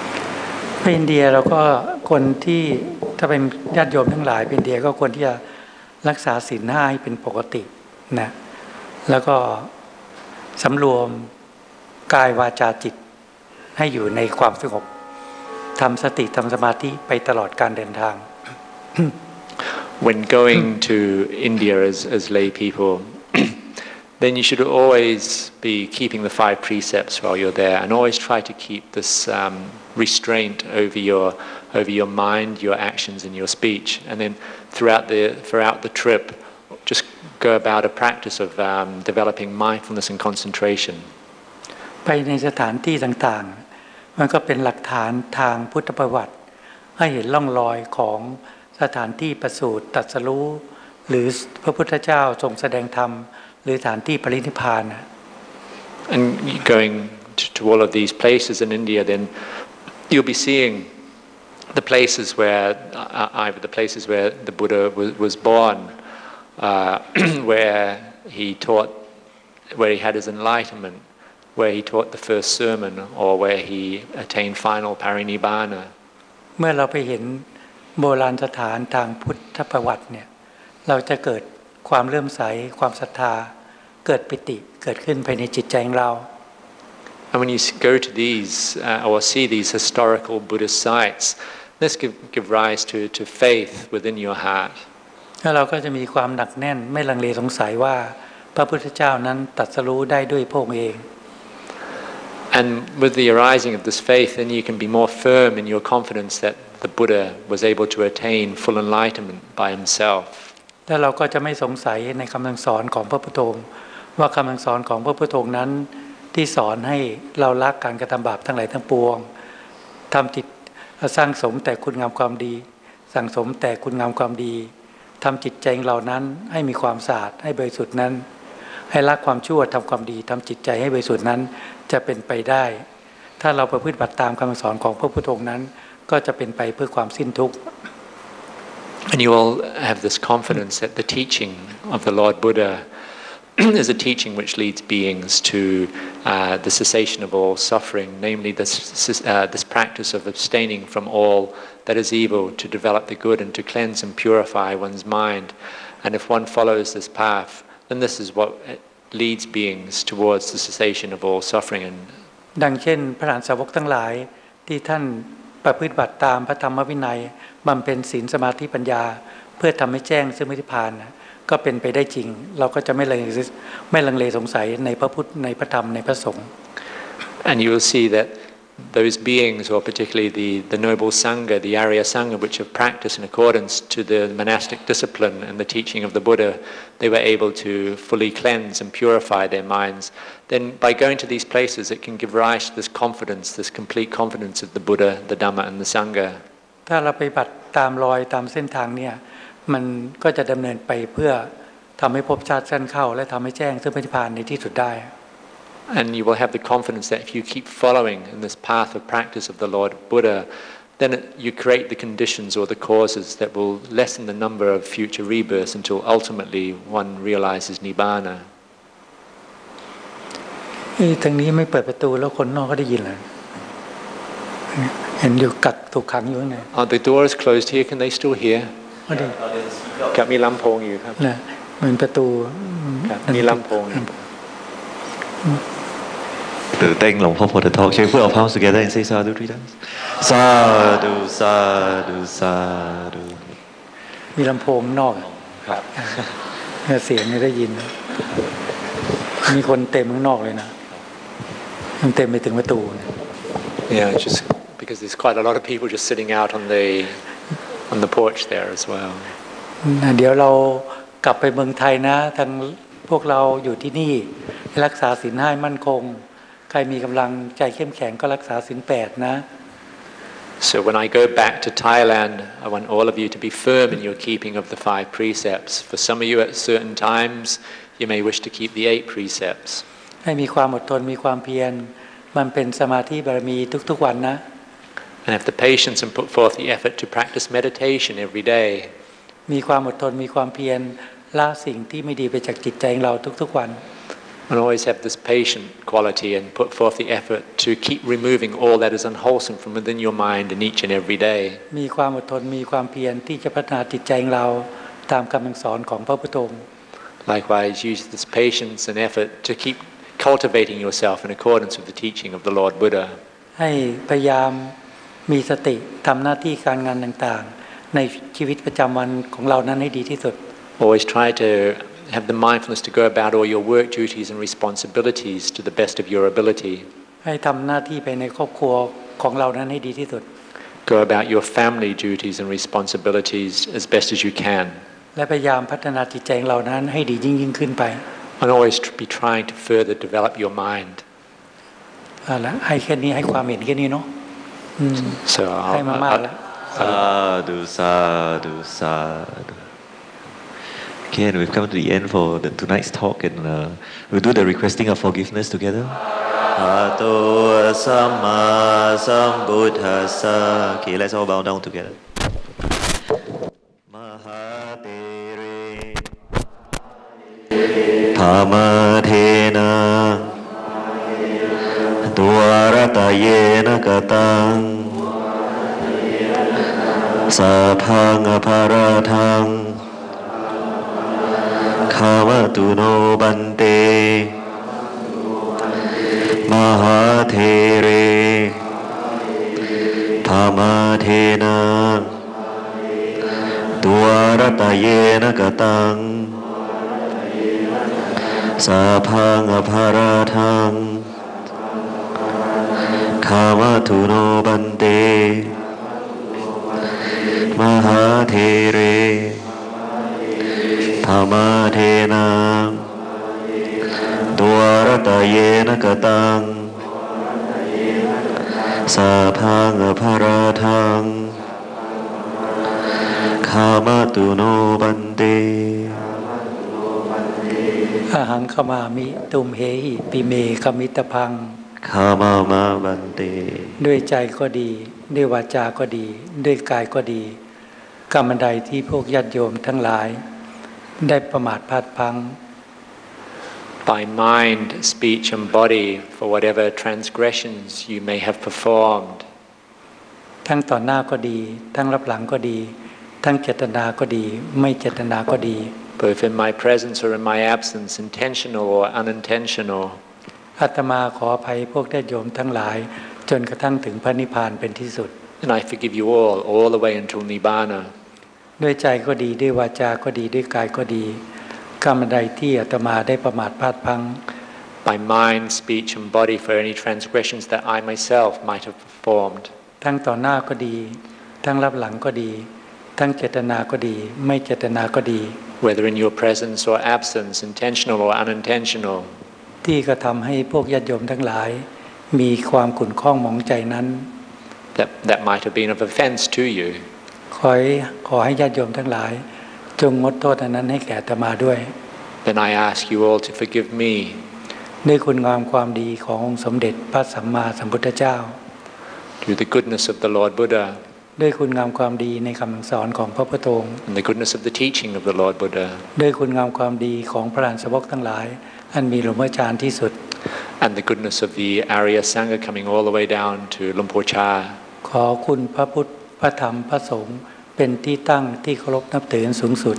ไปอินเดียเราก็คนที่ถ้าเป็นญาติโยมทั้งหลายไปอินเดียก็ควรที่จะรักษาศีลห้าให้เป็นปกตินะแล้วก็สำรวม กายวาจาจิต ให้อยู่ในความสงบทำสติทำสมาธิไปตลอดการเดินทาง When going to India as, as lay people, then you should always be keeping the five precepts while you're there and always try to keep this um, restraint over your, over your mind, your actions, and your speech. And then throughout the, throughout the trip, just go about a practice of um, developing mindfulness and concentration. ไปในสถานที่ต่างๆ มันก็เป็นหลักฐานทางพุทธประวัติ ให้เห็นล่องรอยของสถานที่ประสูติตรัสรู้หรือพระพุทธเจ้าทรงแสดงธรรม หรือสถานที่ปรินิพาน And going to, to all of these places in India, then you'll be seeing the places where, uh, either the places where the Buddha was, was born, uh, where he taught, where he had his enlightenment, where he taught the first sermon, or where he attained final parinibbana. เมื่อเราไปเห็นโบราณสถานทางพุทธประวัติเนี่ยเราจะเกิดความเลื่อมใสความศรัทธาเกิดปิติเกิดขึ้นภายในจิตใจของเรา And when you s- go to these uh, or see these historical Buddhist sites, this give, give rise to, to faith within your heart. แล้วเราก็จะมีความหนักแน่นไม่ลังเลสงสัยว่าพระพุทธเจ้านั้นตรัสรู้ได้ด้วยพระองค์เอง And with the arising of this faith, then you can be more firm in your confidence that the Buddha was able to attain full enlightenment by himself. แล้วเราก็จะไม่สงสัยในคำสั่งสอนของพระพุทโธว่าคำสั่งสอนของพระพุทโธนั้น ที่สอนให้เราละการกระทำบาปทั้งหลายทั้งปวงทำจิตสร้างสมแต่คุณงามความดี สั่งสมแต่คุณงามความดีทำจิตใจของเรานั้นให้มีความสะอาดให้บริสุทธิ์นั้น ให้ละความชั่วทำความดีทำจิตใจให้บริสุทธิ์นั้น จะเป็นไปได้ ถ้าเราประพฤติบัติตามคำสอนของพระพุทโธนั้น ก็จะเป็นไปเพื่อความสิ้นทุกข์ And you will have this confidence that the teaching of the Lord Buddha is a teaching which leads beings to uh, the cessation of all suffering, namely this, uh, this practice of abstaining from all that is evil, to develop the good and to cleanse and purify one's mind. And if one follows this path, then this is what leads beings towards the cessation of all suffering. And ดังเช่น พระหลานสาวกทั้งหลายที่ท่านประพฤติบัติตามพระธรรมวินัยบำเพ็ญศีลสมาธิปัญญา เพื่อทำให้แจ้งซึ่งมิพานนะก็เป็นไปได้จริง เราก็จะไม่ลังเลไม่ลังเลสงสัยในพระพุทธในพระธรรมในพระสงฆ์ And you will see that those beings, or particularly the, the noble Sangha, the Arya Sangha, which have practiced in accordance to the monastic discipline and the teaching of the Buddha, they were able to fully cleanse and purify their minds. Then by going to these places, it can give rise to this confidence, this complete confidence of the Buddha, the Dhamma, and the Sangha. ถ้าเราไปบัติตามรอยตามเส้นทางเนี่ยมันก็จะดำเนินไปเพื่อทำให้ภพชาติสั้นเข้า และทำให้แจ้งซึ่งมิพานในที่สุดได้ And you will have the confidence that if you keep following in this path of practice of the Lord Buddha, then it, you create the conditions or the causes that will lessen the number of future rebirths until ultimately one realizes Nibbana. เอ้ยทางนี้ไม่เปิดประตูแล้วคนนอกก็ได้ยินเลย เห็นอยู่กักถูกขังอยู่ข้างใน Are the doors closed here? Can they still hear? ก็ดี ครับมีลำโพงอยู่ครับ นะเหมือนประตู ครับมีลำโพงอยู่ To thank Long Po for the talk. Shall we put our palms together and say sadhu three times? Sadhu, sadhu, sadhu. มีลำโพงนอกครับเสียงนี่ได้ยิน มีคนเต็มข้างนอกเลยนะมันเต็มไปถึงประตูเนี่ย Yeah, it's just because there's quite a lot of people just sitting out on the on the porch there as well. นะเดี๋ยวเรากลับไปเมืองไทยนะทางพวกเราอยู่ที่นี่รักษาศีลห้าให้มั่นคง ใครมีกำลังใจเข้มแข็งก็รักษาศีลแปดนะ So when I go back to Thailand, I want all of you to be firm in your keeping of the five precepts. For some of you at certain times, you may wish to keep the eight precepts. ให้มีความอดทนมีความเพียรมันเป็นสมาธิบารมีทุกๆวันนะ And have the patience and put forth the effort to practice meditation every day. มีความอดทนมีความเพียรละสิ่งที่ไม่ดีไปจากจิตใจของเราทุกๆวัน And always have this patient quality and put forth the effort to keep removing all that is unwholesome from within your mind in each and every day. มีความอดทนมีความเพียรที่จะพัฒนาจิตใจของเรา ตามคำสอนของพระพุทธองค์ Likewise, use this patience and effort to keep cultivating yourself in accordance with the teaching of the Lord Buddha. ให้พยายามมีสติทำหน้าที่การงานต่างๆ ในชีวิตประจำวันของเรานั้นให้ดีที่สุด Always try to have the mindfulness to go about all your work duties and responsibilities to the best of your ability. ให้ทำหน้าที่ไปในครอบครัวของเรานั้นให้ดีที่สุด Go about your family duties and responsibilities as best as you can. และพยายามพัฒนาจิตใจของเรานั้นให้ดียิ่งยิ่งขึ้นไป And always tr- be trying to further develop your mind. เอาละให้แค่นี้ให้ความเห็นแค่นี้เนาะอืม So ให้ I'll, มามาก I'll- แล้ว Sadhu, sadhu, sadhu. Okay, and we've come to the end for the, tonight's talk, and uh, we'll do the requesting of forgiveness together. Ato Samma Sambuddhassa. Okay, let's all bow down together. Mahatere Dwaratayena Katang ขาวตุโนบันเต มหาเทเรธามาเทนะตัวรตเยนะกตังสัพพังอภารทังขาวตุโนบันเต มหาเทเร ธรรมาเทนะตัวรตเยนะกตังสัพพังอภาราทังขามตุโนบันเตอาหังขมามิตุมเหหิปิเมขมิตพังขามามาบันเต ด้วยใจก็ดี ด้วยวาจาก็ดี ด้วยกายก็ดีกรรมใดที่พวกญาติโยมทั้งหลาย ได้ประมาทพลาดพลัง by mind, speech, and body for whatever transgressions you may have performed, ทั้งต่อหน้าก็ดี ทั้งรับหลังก็ดี ทั้งเจตนาก็ดี ไม่เจตนาก็ดี both in my presence or in my absence, intentional or unintentional. อาตมาขออภัยพวกญาติโยมทั้งหลาย จนกระทั่งถึงพระนิพพานเป็นที่สุด And I forgive you all, all the way until Nibbana. ด้วยใจก็ดีด้วยวาจาก็ดีด้วยกายก็ดีกรรมใดที่อาตมาได้ประมาทพลาดพลัง by mind, speech, and body for any transgressions that I myself might have performed, ทั้งต่อหน้าก็ดี ทั้งรับหลังก็ดี ทั้งเจตนาก็ดี ไม่เจตนาก็ดี whether in your presence or absence, intentional or unintentional, ที่กระทำให้พวกญาติโยมทั้งหลาย มีความขุ่นข้องหมองใจนั้น that, that might have been of offense to you. ขอให้ขอให้ญาติโยมทั้งหลาย จงงดโทษอันนั้นให้แก่อาตมาด้วย Then I ask you all to forgive me ด้วยคุณงามความดีขององค์สมเด็จพระสัมมาสัมพุทธเจ้า through the goodness of the Lord Buddha ด้วยคุณงามความดีในคำสอนของพระพุทธองค์ and the goodness of the teaching of the Lord Buddha ด้วยคุณงามความดีของพระราชาวกทั้งหลาย อันมีหลวงพ่อจารย์ที่สุด and the goodness of the Arya Sangha coming all the way down to Lumpur Cha. ขอคุณพระพุทธ พระธรรมพระสงฆ์เป็นที่ตั้งที่เคารพนับถือสูงสุด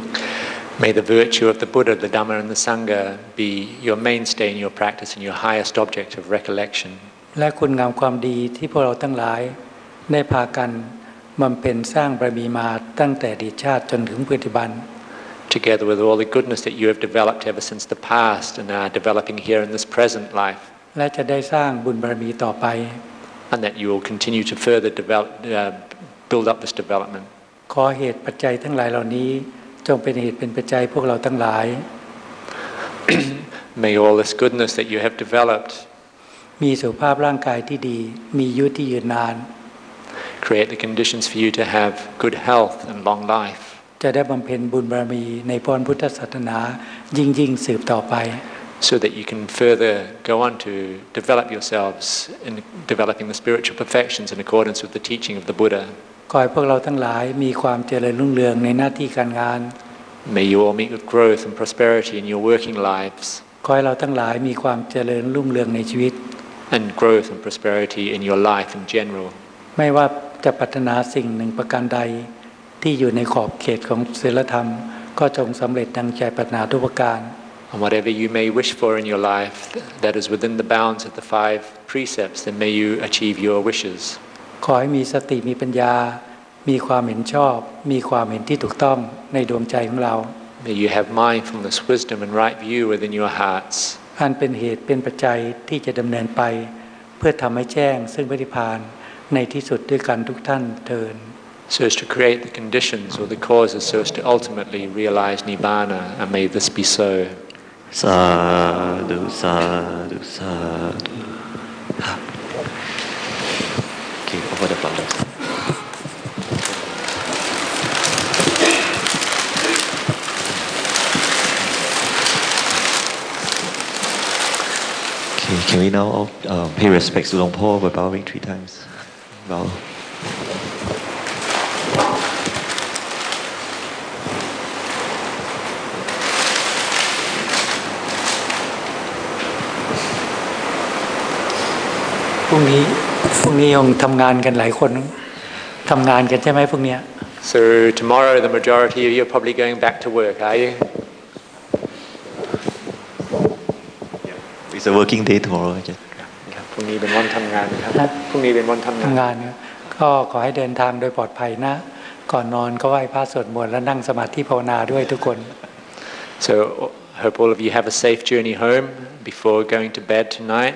May the virtue of the Buddha, the Dhamma, and the Sangha be your mainstay in your practice and your highest object of recollection. และคุณงามความดีที่พวกเราทั้งหลาย ได้พากันบำเพ็ญสร้างบารมีมาตั้งแต่อดีตชาติจนถึงปัจจุบัน together with all the goodness that you have developed ever since the past and are developing here in this present life, และจะได้สร้างบุญบารมีต่อไป and that you will continue to further develop, uh, build up this development. ขอเหตุปัจจัยทั้งหลายเหล่านี้ จงเป็นเหตุเป็นปัจจัยพวกเราทั้งหลาย May all this goodness that you have developed มีสุขภาพร่างกายที่ดี มีอายุที่ยืนนาน create the conditions for you to have good health and long life, จะได้บำเพ็ญบุญบารมีในพรพุทธศาสนา ยิ่งยิ่งสืบต่อไป so that you can further go on to develop yourselves in developing the spiritual perfections in accordance with the teaching of the Buddha. ขอให้พวกเราทั้งหลายมีความเจริญรุ่งเรืองในหน้าที่การงาน May you all meet with growth and prosperity in your working lives ขอให้เราทั้งหลายมีความเจริญรุ่งเรืองในชีวิต and growth and prosperity in your life in general. ไม่ว่าจะปรารถนาสิ่งหนึ่งประการใด ที่อยู่ในขอบเขตของศีลธรรม ก็จงสำเร็จดังใจปรารถนาทุกประการ And whatever you may wish for in your life that is within the bounds of the five precepts, then may you achieve your wishes. ขอให้มีสติมีปัญญา มีความเห็นชอบ มีความเห็นที่ถูกต้องในดวงใจของเรา May you have mindfulness, wisdom, and right view within your hearts. อันเป็นเหตุเป็นปัจจัยที่จะดำเนินไป เพื่อทำให้แจ้งซึ่งพระนิพพานในที่สุดด้วยกันทุกท่านเทิน so as to create the conditions or the causes so as to ultimately realize Nibbana, and may this be so. สาธุ for the funders. Okay, can we now all, uh, pay respects to Luang Por by bowing three times? Bow. Well. พรุ่งนี้คงทำงานกันหลายคนทำงานกันใช่ไหมพรุ่งเนี้ย So tomorrow, the majority of you are probably going back to work, are you? It's a working day tomorrow. I guess. ครับพรุ่งนี้เป็นวันทำงานครับพรุ่งนี้เป็นวันทำงานทำงานเนี่ยก็ขอให้เดินทางโดยปลอดภัยนะ ก่อนนอนก็ไหว้พระสวดมนต์และนั่งสมาธิภาวนาด้วยทุกคน So hope all of you have a safe journey home before going to bed tonight.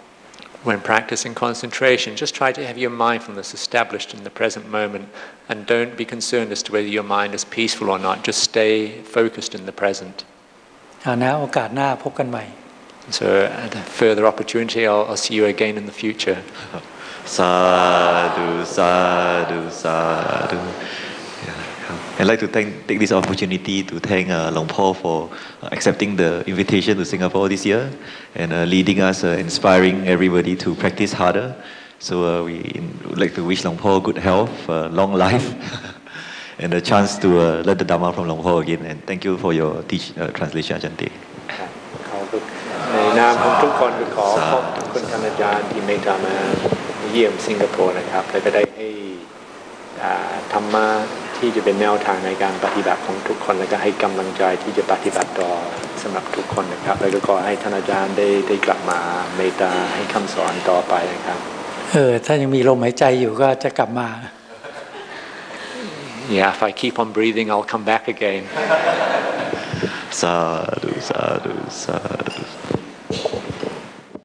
When practicing concentration, just try to have your mindfulness established in the present moment and don't be concerned as to whether your mind is peaceful or not. Just stay focused in the present. เอานะโอกาสหน้าพบกันใหม่ So, at a further opportunity, I'll, I'll see you again in the future. Sadhu, sadhu, sadhu. I'd like to thank, take this opportunity to thank uh, Luang Por for uh, accepting the invitation to Singapore this year and uh, leading us, inspiring everybody to practice harder. So we would like to wish Luang Por good health, long life, and a chance to learn the Dharma from Luang Por again. And thank you for your teach, translation, Ajante. ในนามของทุกคนขอขอบคุณท่านอาจารย์ที่เมตตามาเยี่ยมสิงคโปร์นะครับและก็ได้ให้ธรรมะ ที่จะเป็นแนวทางในการปฏิบัติของทุกคน และก็ให้กำลังใจที่จะปฏิบัติต่อสำหรับทุกคนนะครับ แล้วก็ขอให้ท่านอาจารย์ได้ได้กลับมาเมตตาให้คำสอนต่อไปนะครับเออถ้ายังมีลมหายใจอยู่ก็จะกลับมา Yeah, if I keep on breathing, I'll come back again. Sadhu, sadhu, sadhu.